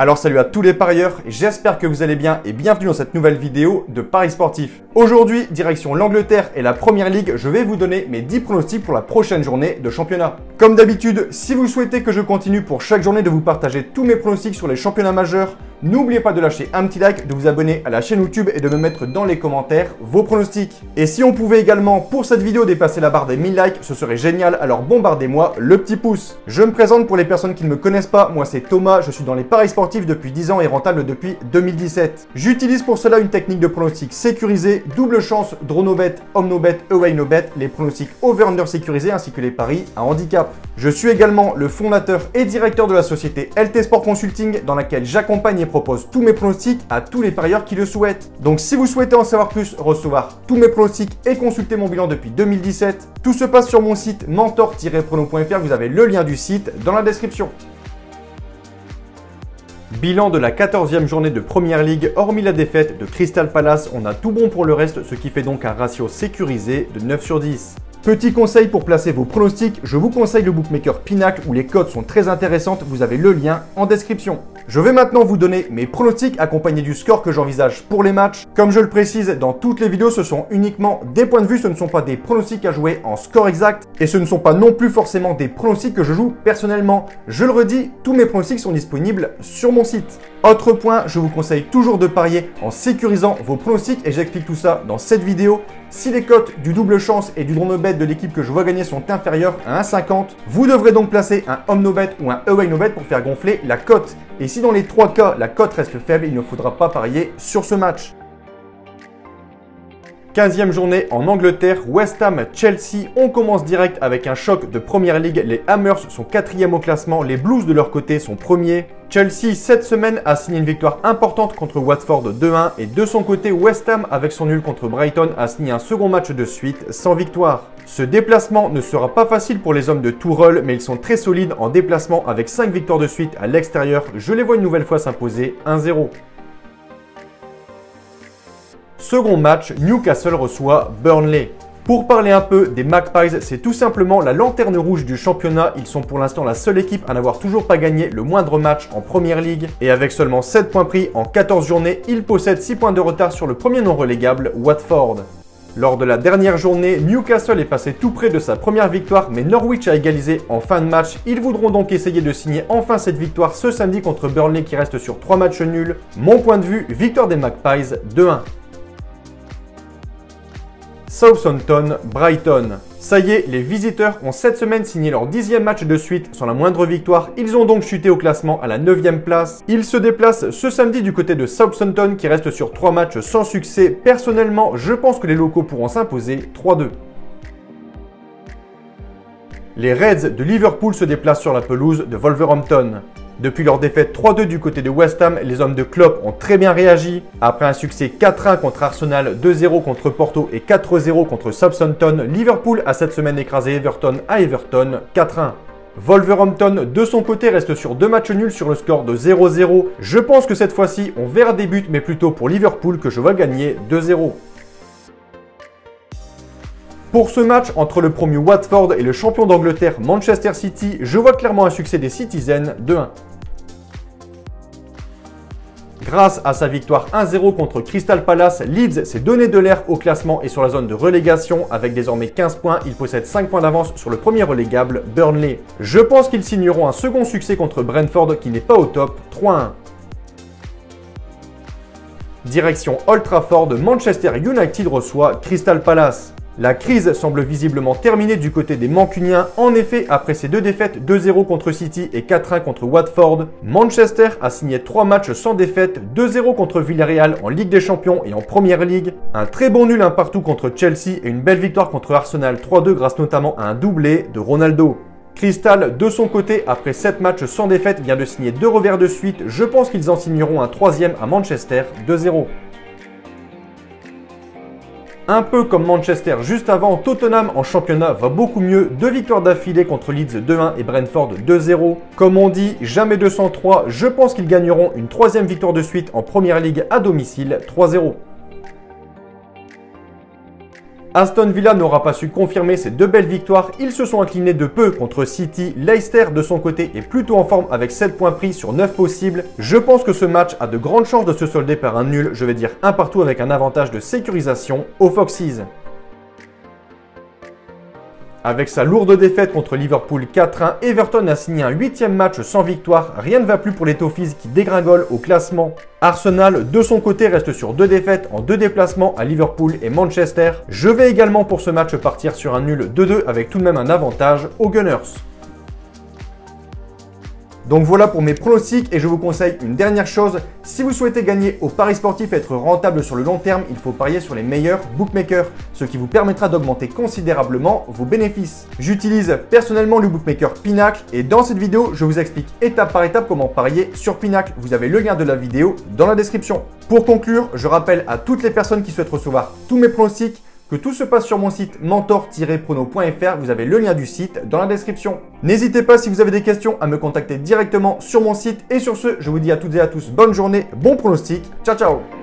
Alors salut à tous les parieurs, j'espère que vous allez bien et bienvenue dans cette nouvelle vidéo de Paris Sportif. Aujourd'hui, direction l'Angleterre et la Première Ligue, je vais vous donner mes 10 pronostics pour la prochaine journée de championnat. Comme d'habitude, si vous souhaitez que je continue pour chaque journée de vous partager tous mes pronostics sur les championnats majeurs, N'oubliez pas de lâcher un petit like, de vous abonner à la chaîne YouTube et de me mettre dans les commentaires vos pronostics. Et si on pouvait également pour cette vidéo dépasser la barre des 1000 likes, ce serait génial, alors bombardez-moi le petit pouce. Je me présente pour les personnes qui ne me connaissent pas, moi c'est Thomas, je suis dans les paris sportifs depuis 10 ans et rentable depuis 2017. J'utilise pour cela une technique de pronostic sécurisé, double chance, draw no bet, home no bet, les pronostics over-under sécurisés ainsi que les paris à handicap. Je suis également le fondateur et directeur de la société LT Sport Consulting dans laquelle j'accompagne propose tous mes pronostics à tous les parieurs qui le souhaitent. Donc si vous souhaitez en savoir plus, recevoir tous mes pronostics et consulter mon bilan depuis 2017, tout se passe sur mon site mentor-prono.fr, vous avez le lien du site dans la description. Bilan de la 14e journée de Première Ligue, hormis la défaite de Crystal Palace, on a tout bon pour le reste, ce qui fait donc un ratio sécurisé de 9 sur 10. Petit conseil pour placer vos pronostics, je vous conseille le bookmaker Pinacle où les codes sont très intéressantes, vous avez le lien en description. Je vais maintenant vous donner mes pronostics accompagnés du score que j'envisage pour les matchs. Comme je le précise dans toutes les vidéos, ce sont uniquement des points de vue, ce ne sont pas des pronostics à jouer en score exact et ce ne sont pas non plus forcément des pronostics que je joue personnellement. Je le redis, tous mes pronostics sont disponibles sur mon site. Autre point, je vous conseille toujours de parier en sécurisant vos pronostics et j'explique tout ça dans cette vidéo. Si les cotes du double chance et du drone bet de l'équipe que je vois gagner sont inférieures à 1,50, vous devrez donc placer un home ou un away no bet pour faire gonfler la cote. Et si dans les trois cas la cote reste faible, il ne faudra pas parier sur ce match. 15e journée en Angleterre, West Ham, Chelsea, on commence direct avec un choc de Première Ligue. Les Hammers sont quatrième au classement, les Blues de leur côté sont premiers. Chelsea, cette semaine, a signé une victoire importante contre Watford 2-1 et de son côté, West Ham, avec son nul contre Brighton, a signé un second match de suite sans victoire. Ce déplacement ne sera pas facile pour les hommes de Tourelle, mais ils sont très solides en déplacement avec 5 victoires de suite à l'extérieur. Je les vois une nouvelle fois s'imposer 1-0. Second match, Newcastle reçoit Burnley. Pour parler un peu des Magpies, c'est tout simplement la lanterne rouge du championnat. Ils sont pour l'instant la seule équipe à n'avoir toujours pas gagné le moindre match en Première Ligue. Et avec seulement 7 points pris en 14 journées, ils possèdent 6 points de retard sur le premier non relégable, Watford. Lors de la dernière journée, Newcastle est passé tout près de sa première victoire, mais Norwich a égalisé en fin de match. Ils voudront donc essayer de signer enfin cette victoire ce samedi contre Burnley qui reste sur 3 matchs nuls. Mon point de vue, victoire des Magpies 2-1. Southampton, Brighton. Ça y est, les visiteurs ont cette semaine signé leur dixième match de suite sans la moindre victoire. Ils ont donc chuté au classement à la 9 place. Ils se déplacent ce samedi du côté de Southampton qui reste sur trois matchs sans succès. Personnellement, je pense que les locaux pourront s'imposer 3-2. Les Reds de Liverpool se déplacent sur la pelouse de Wolverhampton. Depuis leur défaite 3-2 du côté de West Ham, les hommes de Klopp ont très bien réagi. Après un succès 4-1 contre Arsenal, 2-0 contre Porto et 4-0 contre Southampton, Liverpool a cette semaine écrasé Everton à Everton 4-1. Wolverhampton, de son côté, reste sur deux matchs nuls sur le score de 0-0. Je pense que cette fois-ci, on verra des buts, mais plutôt pour Liverpool que je vois gagner 2-0. Pour ce match entre le premier Watford et le champion d'Angleterre Manchester City, je vois clairement un succès des Citizens 2-1. Grâce à sa victoire 1-0 contre Crystal Palace, Leeds s'est donné de l'air au classement et sur la zone de relégation. Avec désormais 15 points, il possède 5 points d'avance sur le premier relégable, Burnley. Je pense qu'ils signeront un second succès contre Brentford qui n'est pas au top, 3-1. Direction Old Trafford, Manchester United reçoit Crystal Palace. La crise semble visiblement terminée du côté des Mancuniens. En effet, après ses deux défaites 2-0 contre City et 4-1 contre Watford, Manchester a signé 3 matchs sans défaite, 2-0 contre Villarreal en Ligue des Champions et en Première Ligue, un très bon nul un partout contre Chelsea et une belle victoire contre Arsenal 3-2 grâce notamment à un doublé de Ronaldo. Crystal, de son côté, après 7 matchs sans défaite, vient de signer deux revers de suite. Je pense qu'ils en signeront un troisième à Manchester 2-0. Un peu comme Manchester juste avant, Tottenham en championnat va beaucoup mieux. Deux victoires d'affilée contre Leeds 2-1 et Brentford 2-0. Comme on dit, jamais 203. Je pense qu'ils gagneront une troisième victoire de suite en Première Ligue à domicile 3-0. Aston Villa n'aura pas su confirmer ces deux belles victoires, ils se sont inclinés de peu contre City. Leicester de son côté est plutôt en forme avec 7 points pris sur 9 possibles. Je pense que ce match a de grandes chances de se solder par un nul, je vais dire un partout avec un avantage de sécurisation aux Foxes. Avec sa lourde défaite contre Liverpool 4-1, Everton a signé un huitième match sans victoire. Rien ne va plus pour les Toffees qui dégringolent au classement. Arsenal, de son côté, reste sur deux défaites en deux déplacements à Liverpool et Manchester. Je vais également pour ce match partir sur un nul 2-2 avec tout de même un avantage aux Gunners. Donc voilà pour mes pronostics et je vous conseille une dernière chose. Si vous souhaitez gagner au paris sportif et être rentable sur le long terme, il faut parier sur les meilleurs bookmakers, ce qui vous permettra d'augmenter considérablement vos bénéfices. J'utilise personnellement le bookmaker Pinacle et dans cette vidéo, je vous explique étape par étape comment parier sur Pinacle. Vous avez le lien de la vidéo dans la description. Pour conclure, je rappelle à toutes les personnes qui souhaitent recevoir tous mes pronostics que tout se passe sur mon site mentor-prono.fr. Vous avez le lien du site dans la description. N'hésitez pas si vous avez des questions à me contacter directement sur mon site. Et sur ce, je vous dis à toutes et à tous bonne journée, bon pronostic. Ciao ciao